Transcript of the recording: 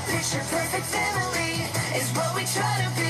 picture perfect family is what we try to be.